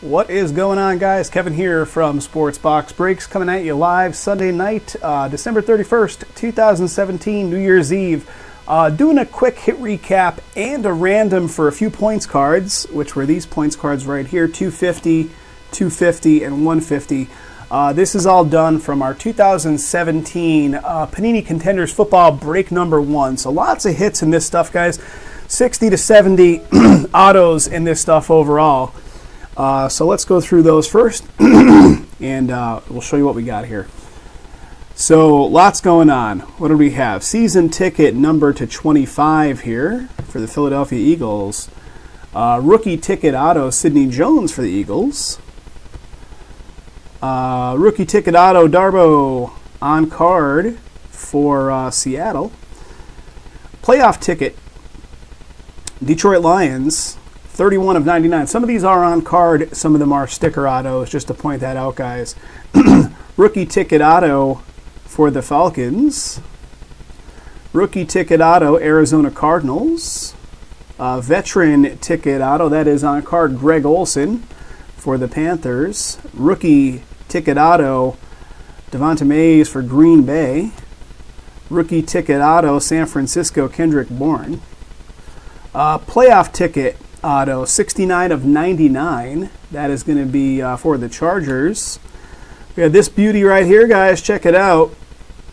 What is going on, guys? Kevin here from Sports Box Breaks coming at you live Sunday night, uh, December 31st, 2017, New Year's Eve. Uh, doing a quick hit recap and a random for a few points cards, which were these points cards right here 250, 250, and 150. Uh, this is all done from our 2017 uh, Panini Contenders Football Break number one. So lots of hits in this stuff, guys. 60 to 70 autos in this stuff overall. Uh, so let's go through those first, and uh, we'll show you what we got here. So lots going on. What do we have? Season ticket number to 25 here for the Philadelphia Eagles. Uh, rookie ticket auto Sidney Jones for the Eagles. Uh, rookie ticket auto Darboh on card for uh, Seattle. Playoff ticket Detroit Lions 31 of 99. Some of these are on card, some of them are sticker autos, just to point that out, guys. Rookie ticket auto for the Falcons. Rookie ticket auto, Arizona Cardinals. Uh, veteran ticket auto, that is on card, Greg Olsen for the Panthers. Rookie ticket auto, Devante Mays for Green Bay. Rookie ticket auto, San Francisco, Kendrick Bourne. Uh, playoff ticket, auto, 69 of 99. That is going to be uh, for the Chargers. We have this beauty right here, guys. Check it out.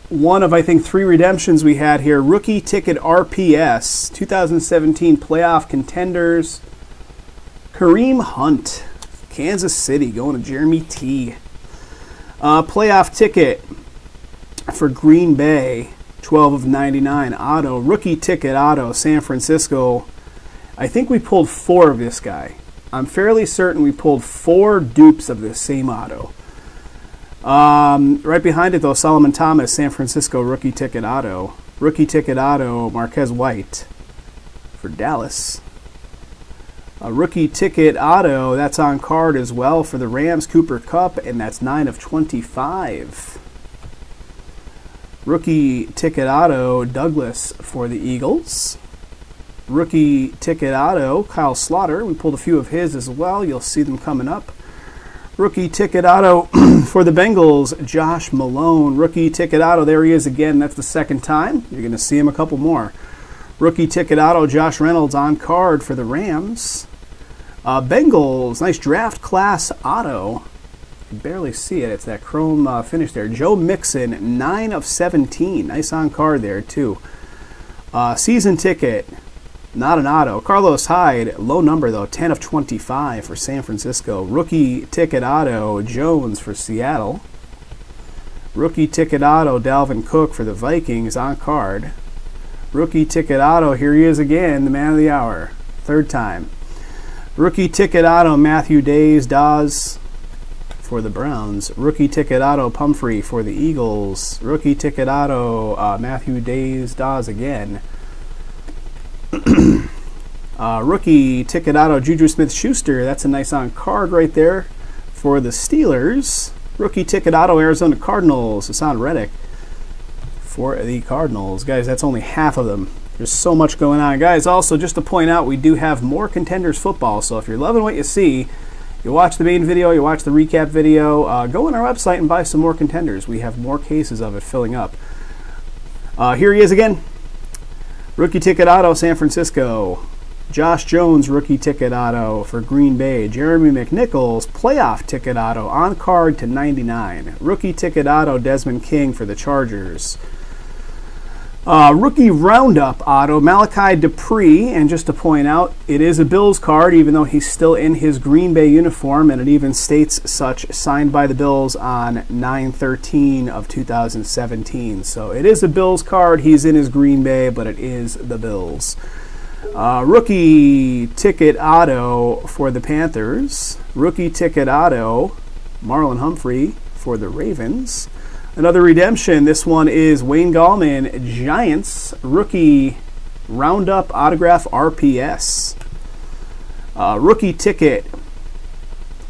One of, I think, three redemptions we had here. Rookie ticket RPS, 2017 playoff contenders. Kareem Hunt, Kansas City, going to Jeremy T. Uh, playoff ticket for Green Bay, 12 of 99 auto. Rookie ticket auto, San Francisco, I think we pulled four of this guy. I'm fairly certain we pulled four dupes of this same auto. Um, right behind it, though, Solomon Thomas, San Francisco rookie ticket auto. Rookie ticket auto, Marquez White for Dallas. A rookie ticket auto, that's on card as well for the Rams, Cooper Kupp, and that's 9 of 25. Rookie ticket auto, Douglas for the Eagles rookie ticket auto, Kyle Sloter. We pulled a few of his as well. You'll see them coming up. Rookie ticket auto for the Bengals, Josh Malone. Rookie ticket auto, there he is again. That's the second time. You're going to see him a couple more. Rookie ticket auto, Josh Reynolds on card for the Rams. Uh, Bengals, nice draft class auto. You barely see it. It's that chrome uh, finish there. Joe Mixon, 9 of 17. Nice on card there, too. Uh, season ticket, not an auto. Carlos Hyde, low number though, 10 of 25 for San Francisco. Rookie ticket auto, Jones for Seattle. Rookie ticket auto, Dalvin Cook for the Vikings on card. Rookie ticket auto, here he is again, the man of the hour. Third time. Rookie ticket auto, Matthew Dayes, Dawes for the Browns. Rookie ticket auto, Pumphrey for the Eagles. Rookie ticket auto, uh, Matthew Dayes, Dawes again. uh, rookie ticket auto Juju Smith Schuster. That's a nice on card right there for the Steelers. Rookie ticket auto Arizona Cardinals. Haason Reddick for the Cardinals. Guys, that's only half of them. There's so much going on. Guys, also just to point out, we do have more contenders football. So if you're loving what you see, you watch the main video, you watch the recap video, uh, go on our website and buy some more contenders. We have more cases of it filling up. Uh, here he is again. Rookie ticket auto, San Francisco. Josh Jones, rookie ticket auto for Green Bay. Jeremy McNichols, playoff ticket auto on card to 99. Rookie ticket auto, Desmond King for the Chargers. Uh, rookie roundup auto, Malachi Dupre, and just to point out, it is a Bills card, even though he's still in his Green Bay uniform, and it even states such, signed by the Bills on 9-13 of 2017. So it is a Bills card, he's in his Green Bay, but it is the Bills. Uh, rookie ticket auto for the Panthers. Rookie ticket auto, Marlon Humphrey for the Ravens. Another redemption. This one is Wayne Gallman, Giants rookie roundup autograph RPS. Uh, rookie ticket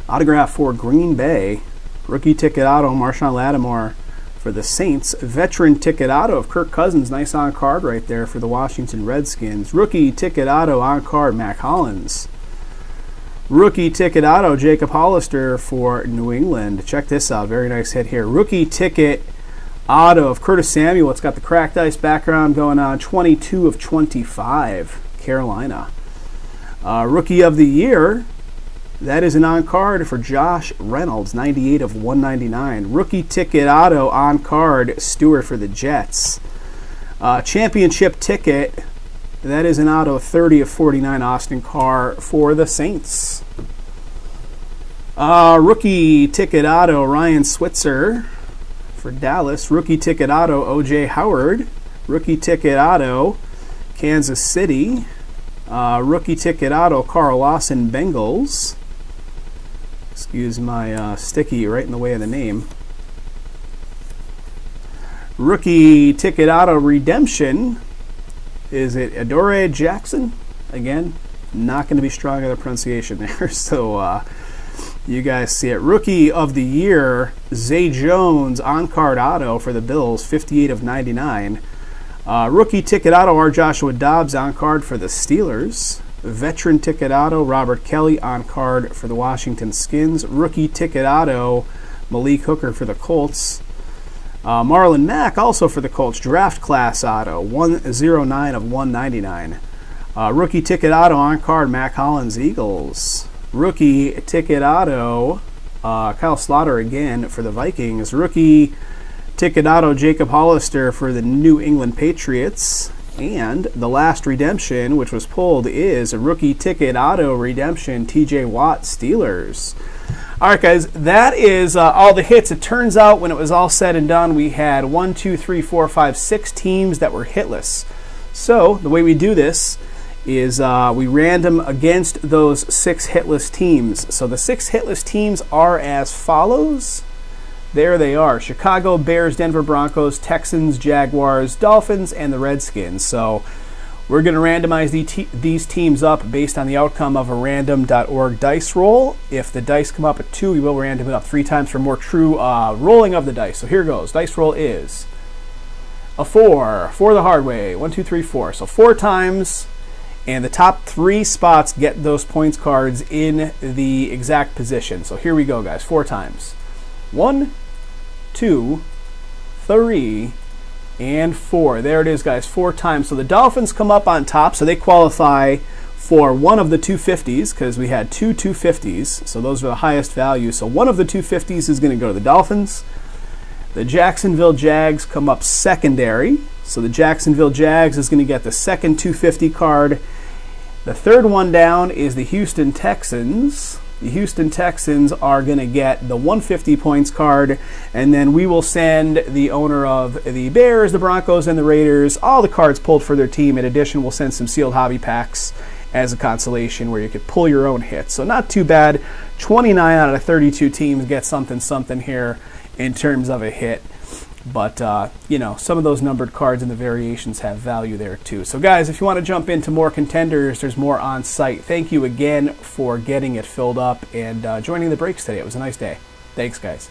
autograph for Green Bay. Rookie ticket auto Marshon Lattimore for the Saints. Veteran ticket auto of Kirk Cousins. Nice on card right there for the Washington Redskins. Rookie ticket auto on card Mack Hollins Rookie ticket auto, Jacob Hollister for New England. Check this out. Very nice hit here. Rookie ticket auto of Curtis Samuel. It's got the cracked ice background going on. 22 of 25, Carolina. Uh, rookie of the year, that is an on card for Josh Reynolds, 98 of 199. Rookie ticket auto on card, Stewart for the Jets. Uh, championship ticket, that is an auto 30 of 49 Austin Carr for the Saints. Uh, rookie ticket auto Ryan Switzer for Dallas. Rookie ticket auto OJ Howard. Rookie ticket auto Kansas City. Uh, rookie ticket auto Carl Lawson Bengals. Excuse my uh, sticky right in the way of the name. Rookie ticket auto redemption is it Adoree Jackson? Again, not going to be strong on the pronunciation there. So uh, you guys see it. Rookie of the year, Zay Jones on card auto for the Bills, 58 of 99. Uh, rookie ticket auto, R. Joshua Dobbs on card for the Steelers. Veteran ticket auto, Robert Kelley on card for the Washington Skins. Rookie ticket auto, Malik Hooker for the Colts. Uh, Marlon Mack also for the Colts, draft class auto, 109 of 199. Uh, rookie ticket auto on card, Mack Hollins, Eagles. Rookie ticket auto, uh, Kyle Sloter again for the Vikings. Rookie ticket auto, Jacob Hollister for the New England Patriots. And the last redemption, which was pulled, is a rookie ticket auto redemption, TJ Watt, Steelers. All right, guys, that is uh, all the hits. It turns out when it was all said and done, we had one, two, three, four, five, six teams that were hitless. So the way we do this is uh, we random against those six hitless teams. So the six hitless teams are as follows. There they are Chicago Bears, Denver Broncos, Texans, Jaguars, Dolphins, and the Redskins. So we're going to randomize these teams up based on the outcome of a random.org dice roll. If the dice come up at two, we will random it up three times for more true uh, rolling of the dice. So here goes. Dice roll is a four for the hard way. One, two, three, four. So four times, and the top three spots get those points cards in the exact position. So here we go, guys. Four times. One, two, three, and four. There it is, guys, four times. So the Dolphins come up on top, so they qualify for one of the 250s because we had two 250s, so those are the highest value. So one of the 250s is going to go to the Dolphins. The Jacksonville Jags come up secondary, so the Jacksonville Jags is going to get the second 250 card. The third one down is the Houston Texans the Houston Texans are going to get the 150 points card, and then we will send the owner of the Bears, the Broncos, and the Raiders all the cards pulled for their team. In addition, we'll send some sealed hobby packs as a consolation where you could pull your own hits. So not too bad. 29 out of 32 teams get something something here in terms of a hit. But, uh, you know, some of those numbered cards and the variations have value there too. So, guys, if you want to jump into more contenders, there's more on site. Thank you again for getting it filled up and uh, joining the breaks today. It was a nice day. Thanks, guys.